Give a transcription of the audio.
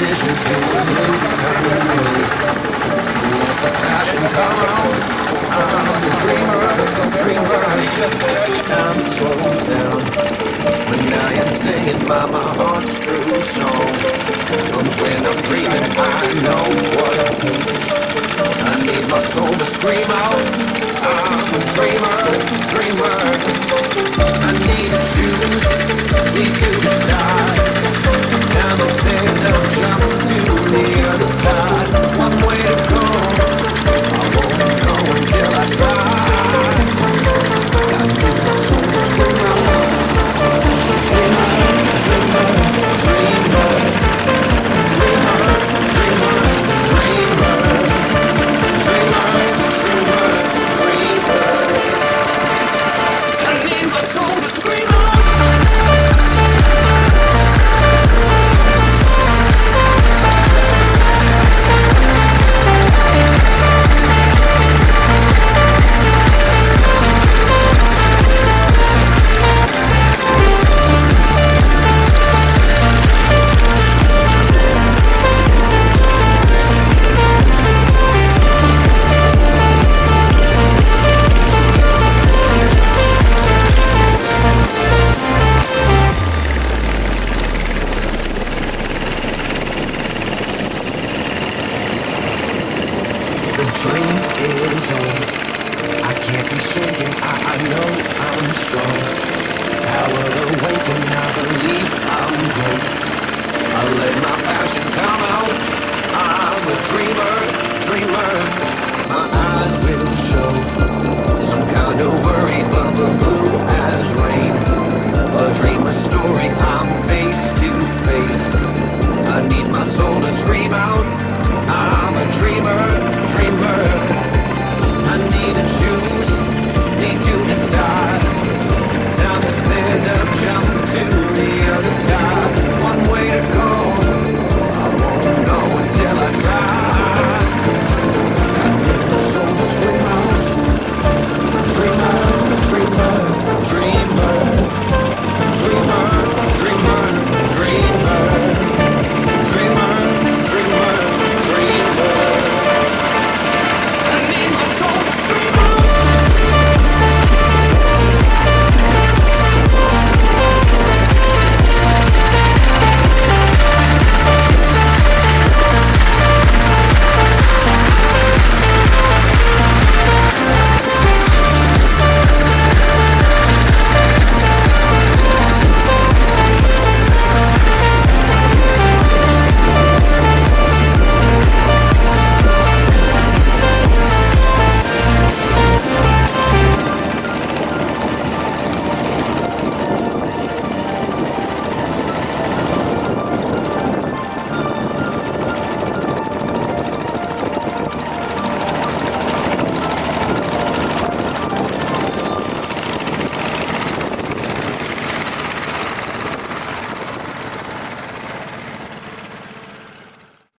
decision to move and move. Let the passion come out. I'm a dreamer, dreamer. Time slows down. When I am singing by my heart's true song. Comes when I'm dreaming, I know what it takes. I need my soul to scream out. I'm a dreamer, dreamer. I need to dream is on. I can't be shaken. I, I know I'm strong. Power awaken.